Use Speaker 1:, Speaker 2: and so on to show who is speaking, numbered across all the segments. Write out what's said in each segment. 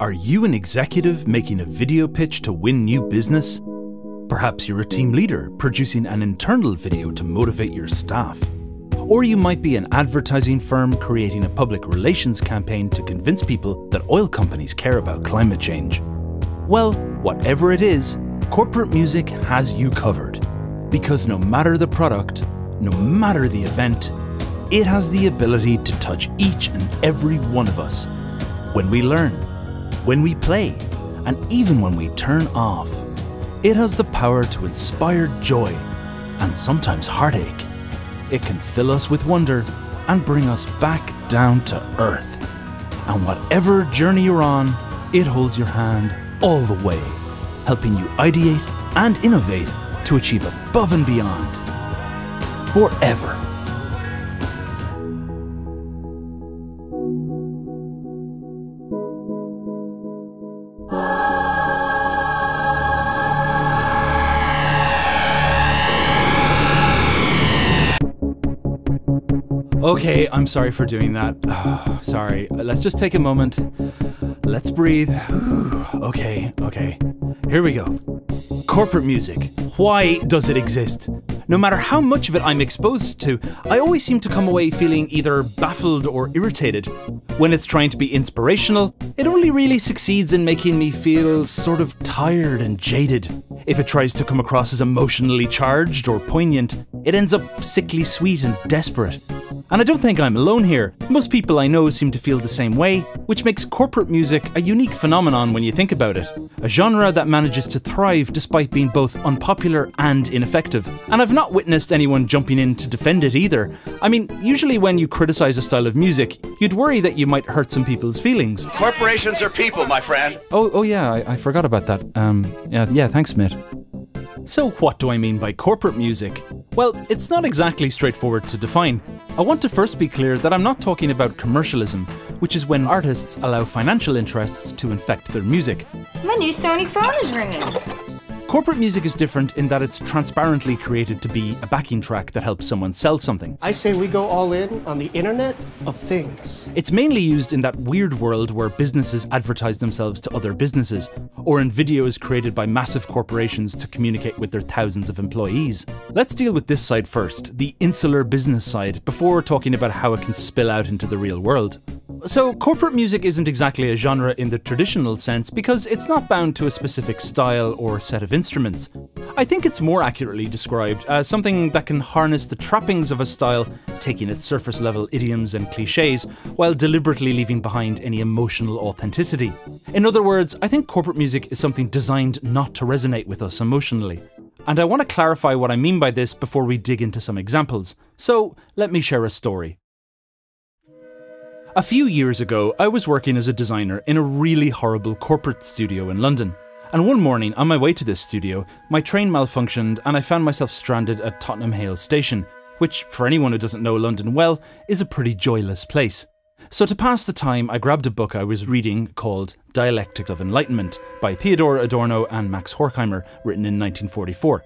Speaker 1: Are you an executive making a video pitch to win new business? Perhaps you're a team leader producing an internal video to motivate your staff. Or you might be an advertising firm creating a public relations campaign to convince people that oil companies care about climate change. Well, whatever it is, corporate music has you covered. Because no matter the product, no matter the event, it has the ability to touch each and every one of us. When we learn, when we play, and even when we turn off, it has the power to inspire joy and sometimes heartache. It can fill us with wonder and bring us back down to earth. And whatever journey you're on, it holds your hand all the way, helping you ideate and innovate to achieve above and beyond. Forever. Okay, I'm sorry for doing that. Sorry. Let's just take a moment. Let's breathe. Okay, okay. Here we go. Corporate music. Why does it exist? No matter how much of it I'm exposed to, I always seem to come away feeling either baffled or irritated. When it's trying to be inspirational, it only really succeeds in making me feel sort of tired and jaded. If it tries to come across as emotionally charged or poignant, it ends up sickly sweet and desperate. And I don't think I'm alone here. Most people I know seem to feel the same way, which makes corporate music a unique phenomenon when you think about it. A genre that manages to thrive despite being both unpopular and ineffective. And I've not witnessed anyone jumping in to defend it either. I mean, usually when you criticize a style of music, you'd worry that you might hurt some people's feelings.
Speaker 2: Corporations are people, my friend.
Speaker 1: Oh, oh yeah, I, I forgot about that. Um, yeah, yeah, thanks, Mitt. So, what do I mean by corporate music? Well, it's not exactly straightforward to define. I want to first be clear that I'm not talking about commercialism, which is when artists allow financial interests to infect their music.
Speaker 3: My new Sony phone is ringing.
Speaker 1: Corporate music is different in that it's transparently created to be a backing track that helps someone sell something.
Speaker 4: I say we go all in on the Internet of Things.
Speaker 1: It's mainly used in that weird world where businesses advertise themselves to other businesses, or in videos created by massive corporations to communicate with their thousands of employees. Let's deal with this side first, the insular business side, before talking about how it can spill out into the real world. So, corporate music isn't exactly a genre in the traditional sense because it's not bound to a specific style or set of instruments. I think it's more accurately described as something that can harness the trappings of a style, taking its surface level idioms and cliches, while deliberately leaving behind any emotional authenticity. In other words, I think corporate music is something designed not to resonate with us emotionally. And I want to clarify what I mean by this before we dig into some examples. So, let me share a story. A few years ago, I was working as a designer in a really horrible corporate studio in London. And one morning, on my way to this studio, my train malfunctioned and I found myself stranded at Tottenham Hale Station, which, for anyone who doesn't know London well, is a pretty joyless place. So, to pass the time, I grabbed a book I was reading called Dialectics of Enlightenment by Theodor Adorno and Max Horkheimer, written in 1944.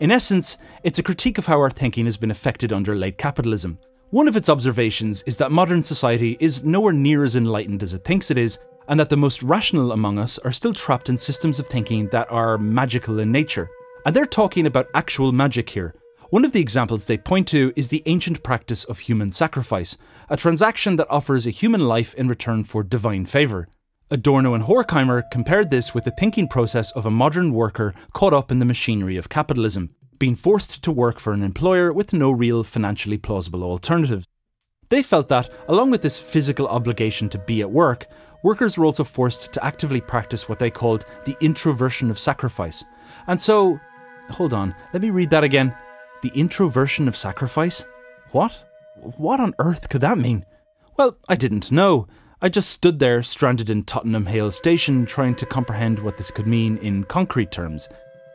Speaker 1: In essence, it's a critique of how our thinking has been affected under late capitalism, one of its observations is that modern society is nowhere near as enlightened as it thinks it is, and that the most rational among us are still trapped in systems of thinking that are magical in nature. And they're talking about actual magic here. One of the examples they point to is the ancient practice of human sacrifice, a transaction that offers a human life in return for divine favour. Adorno and Horkheimer compared this with the thinking process of a modern worker caught up in the machinery of capitalism, being forced to work for an employer with no real financially plausible alternative. They felt that, along with this physical obligation to be at work, workers were also forced to actively practice what they called the introversion of sacrifice. And so, hold on, let me read that again. The introversion of sacrifice? What? What on earth could that mean? Well, I didn't know. I just stood there, stranded in Tottenham Hale Station, trying to comprehend what this could mean in concrete terms.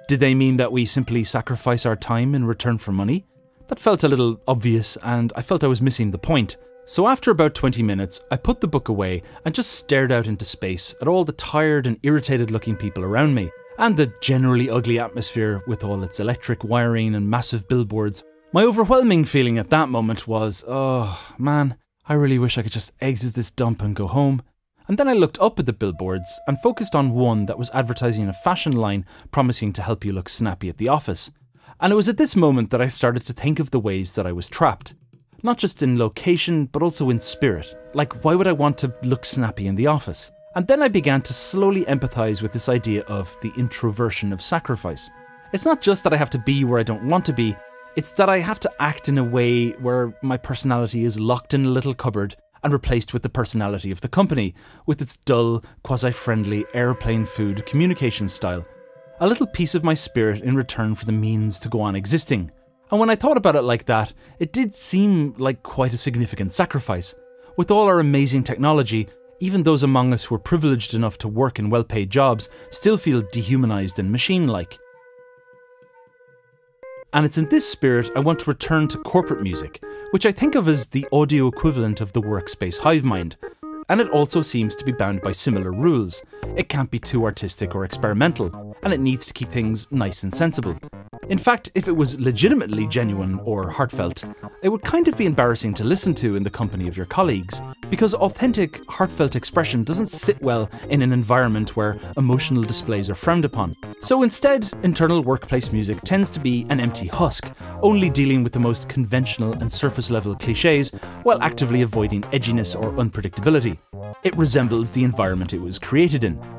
Speaker 1: Did they mean that we simply sacrifice our time in return for money? That felt a little obvious, and I felt I was missing the point. So after about 20 minutes, I put the book away and just stared out into space at all the tired and irritated looking people around me, and the generally ugly atmosphere with all its electric wiring and massive billboards. My overwhelming feeling at that moment was, oh man, I really wish I could just exit this dump and go home. And then I looked up at the billboards and focused on one that was advertising a fashion line promising to help you look snappy at the office. And it was at this moment that I started to think of the ways that I was trapped. Not just in location, but also in spirit. Like, why would I want to look snappy in the office? And then I began to slowly empathise with this idea of the introversion of sacrifice. It's not just that I have to be where I don't want to be, it's that I have to act in a way where my personality is locked in a little cupboard and replaced with the personality of the company, with its dull, quasi friendly, airplane food communication style. A little piece of my spirit in return for the means to go on existing. And when I thought about it like that, it did seem like quite a significant sacrifice. With all our amazing technology, even those among us who are privileged enough to work in well paid jobs still feel dehumanized and machine like. And it's in this spirit I want to return to corporate music, which I think of as the audio equivalent of the workspace hive mind. And it also seems to be bound by similar rules. It can't be too artistic or experimental, and it needs to keep things nice and sensible. In fact, if it was legitimately genuine or heartfelt, it would kind of be embarrassing to listen to in the company of your colleagues, because authentic, heartfelt expression doesn't sit well in an environment where emotional displays are frowned upon. So instead, internal workplace music tends to be an empty husk, only dealing with the most conventional and surface level cliches while actively avoiding edginess or unpredictability. It resembles the environment it was created in.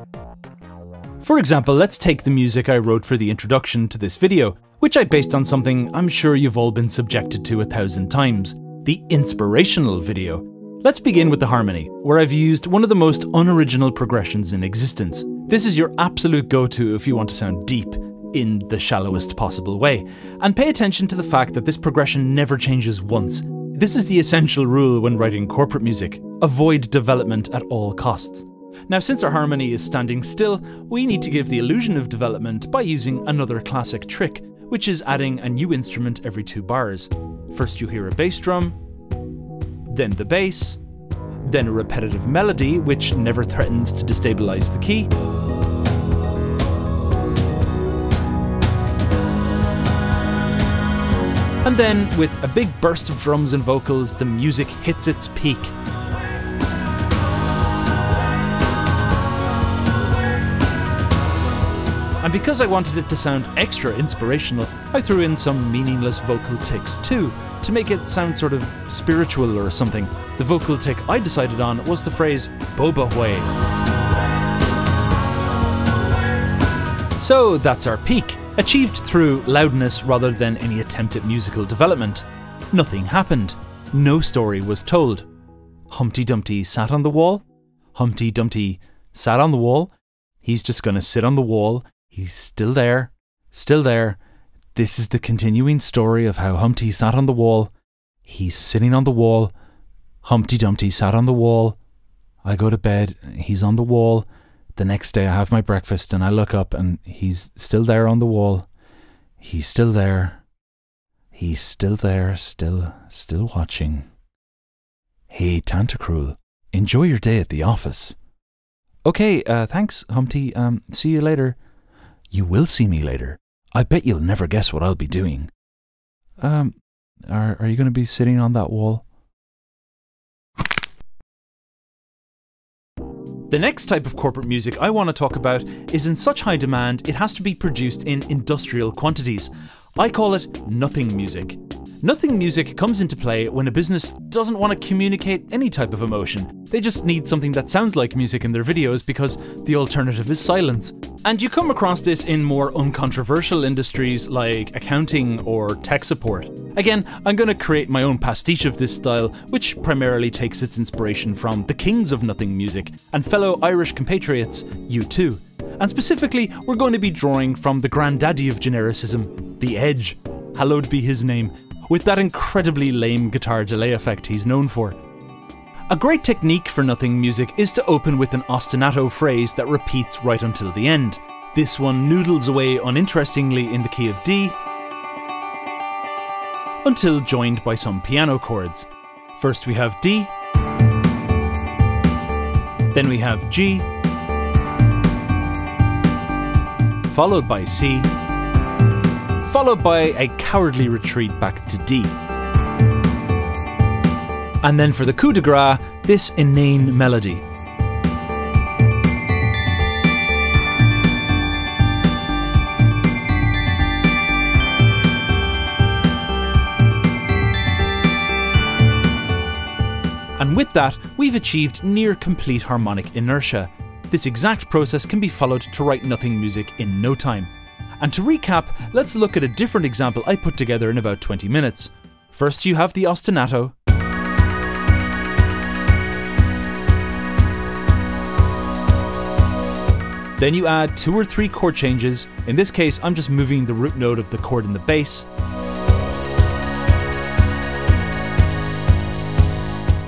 Speaker 1: For example, let's take the music I wrote for the introduction to this video, which I based on something I'm sure you've all been subjected to a thousand times the inspirational video. Let's begin with the harmony, where I've used one of the most unoriginal progressions in existence. This is your absolute go to if you want to sound deep, in the shallowest possible way. And pay attention to the fact that this progression never changes once. This is the essential rule when writing corporate music avoid development at all costs. Now, since our harmony is standing still, we need to give the illusion of development by using another classic trick, which is adding a new instrument every two bars. First, you hear a bass drum, then the bass, then a repetitive melody which never threatens to destabilize the key. And then, with a big burst of drums and vocals, the music hits its peak. And because I wanted it to sound extra inspirational, I threw in some meaningless vocal ticks too, to make it sound sort of spiritual or something. The vocal tick I decided on was the phrase Boba Hui. So that's our peak, achieved through loudness rather than any attempt at musical development. Nothing happened. No story was told. Humpty Dumpty sat on the wall. Humpty Dumpty sat on the wall. He's just gonna sit on the wall He's still there, still there. This is the continuing story of how Humpty sat on the wall. He's sitting on the wall. Humpty Dumpty sat on the wall. I go to bed, he's on the wall. The next day I have my breakfast and I look up and he's still there on the wall. He's still there. He's still there, still, still watching. Hey, Tantacrul, enjoy your day at the office. Okay, uh, thanks, Humpty. Um, see you later. You will see me later. I bet you'll never guess what I'll be doing. Um, are, are you going to be sitting on that wall? The next type of corporate music I want to talk about is in such high demand it has to be produced in industrial quantities. I call it nothing music. Nothing music comes into play when a business doesn't want to communicate any type of emotion. They just need something that sounds like music in their videos because the alternative is silence. And you come across this in more uncontroversial industries like accounting or tech support. Again, I'm going to create my own pastiche of this style, which primarily takes its inspiration from the kings of nothing music and fellow Irish compatriots, U2. And specifically, we're going to be drawing from the granddaddy of genericism, The Edge. Hallowed be his name, with that incredibly lame guitar delay effect he's known for. A great technique for nothing music is to open with an ostinato phrase that repeats right until the end. This one noodles away uninterestingly in the key of D until joined by some piano chords. First we have D, then we have G, followed by C, followed by a cowardly retreat back to D. And then for the coup de grace, this inane melody. And with that, we've achieved near complete harmonic inertia. This exact process can be followed to write nothing music in no time. And to recap, let's look at a different example I put together in about 20 minutes. First, you have the ostinato. Then you add two or three chord changes. In this case, I'm just moving the root note of the chord in the bass.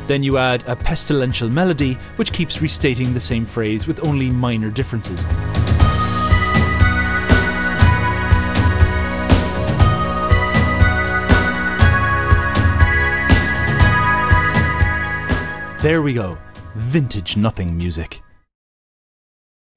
Speaker 1: Then you add a pestilential melody, which keeps restating the same phrase with only minor differences. There we go. Vintage nothing music.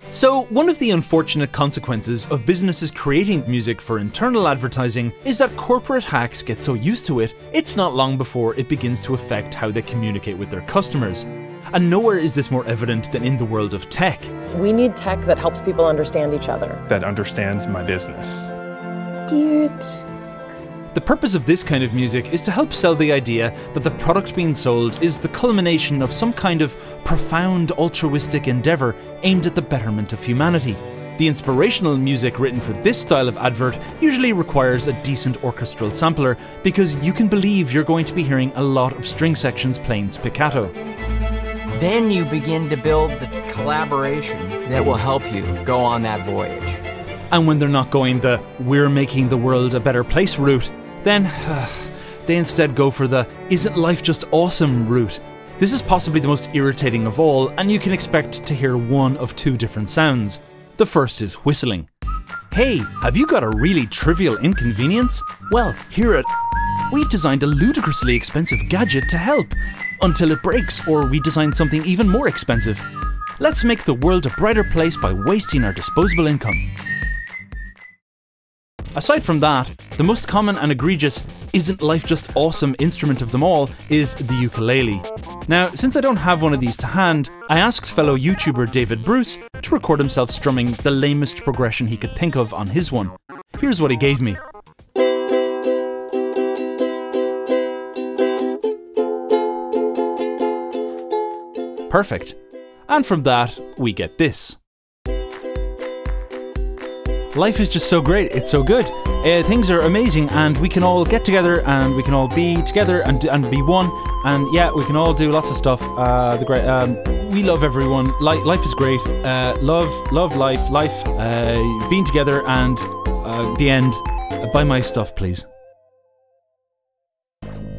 Speaker 1: So, one of the unfortunate consequences of businesses creating music for internal advertising is that corporate hacks get so used to it, it's not long before it begins to affect how they communicate with their customers. And nowhere is this more evident than in the world of tech.
Speaker 5: We need tech that helps people understand each other.
Speaker 6: That understands my business.
Speaker 1: The purpose of this kind of music is to help sell the idea that the product being sold is the culmination of some kind of profound altruistic endeavour aimed at the betterment of humanity. The inspirational music written for this style of advert usually requires a decent orchestral sampler because you can believe you're going to be hearing a lot of string sections playing spiccato.
Speaker 7: Then you begin to build the collaboration that will help you go on that voyage.
Speaker 1: And when they're not going the we're making the world a better place route, then they instead go for the isn't life just awesome route. This is possibly the most irritating of all, and you can expect to hear one of two different sounds. The first is whistling. Hey, have you got a really trivial inconvenience? Well, here at We've designed a ludicrously expensive gadget to help, until it breaks or we design something even more expensive. Let's make the world a brighter place by wasting our disposable income. Aside from that, the most common and egregious isn't life just awesome instrument of them all is the ukulele. Now, since I don't have one of these to hand, I asked fellow YouTuber David Bruce to record himself strumming the lamest progression he could think of on his one. Here's what he gave me. Perfect. And from that, we get this. Life is just so great, it's so good. Uh, things are amazing, and we can all get together and we can all be together and, and be one. And yeah, we can all do lots of stuff. Uh, the great, um, we love everyone. Life, life is great. Uh, love, love life, life, uh, being together, and uh, the end. buy my stuff, please.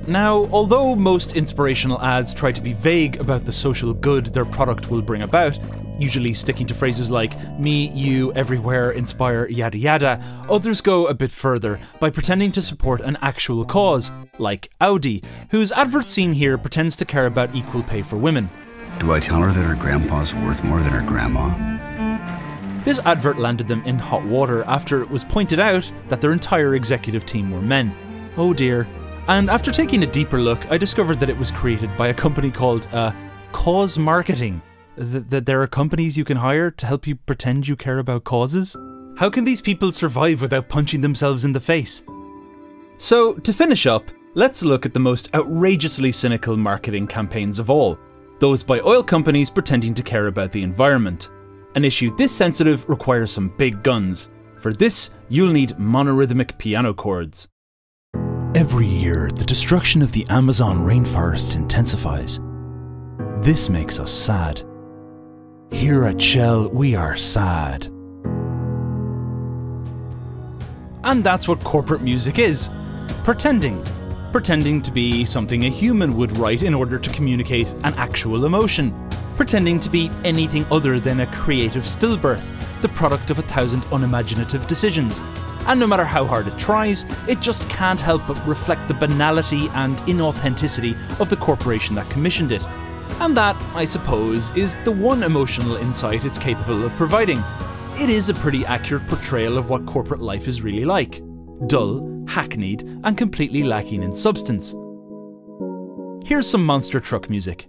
Speaker 1: Now, although most inspirational ads try to be vague about the social good their product will bring about, usually sticking to phrases like me, you, everywhere, inspire, yada yada, others go a bit further by pretending to support an actual cause, like Audi, whose advert seen here pretends to care about equal pay for women.
Speaker 8: Do I tell her that her grandpa's worth more than her grandma?
Speaker 1: This advert landed them in hot water after it was pointed out that their entire executive team were men. Oh dear. And after taking a deeper look, I discovered that it was created by a company called uh, Cause Marketing. Th- that there are companies you can hire to help you pretend you care about causes? How can these people survive without punching themselves in the face? So, to finish up, let's look at the most outrageously cynical marketing campaigns of all those by oil companies pretending to care about the environment. An issue this sensitive requires some big guns. For this, you'll need monorhythmic piano chords. Every year, the destruction of the Amazon rainforest intensifies. This makes us sad. Here at Shell, we are sad. And that's what corporate music is pretending. Pretending to be something a human would write in order to communicate an actual emotion. Pretending to be anything other than a creative stillbirth, the product of a thousand unimaginative decisions. And no matter how hard it tries, it just can't help but reflect the banality and inauthenticity of the corporation that commissioned it. And that, I suppose, is the one emotional insight it's capable of providing. It is a pretty accurate portrayal of what corporate life is really like dull, hackneyed, and completely lacking in substance.
Speaker 9: Here's some monster truck music.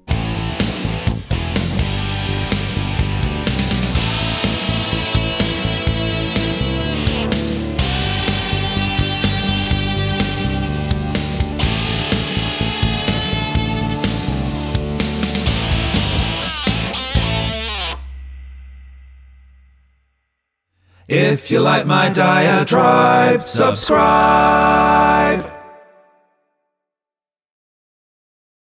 Speaker 1: If you like my diatribe, subscribe.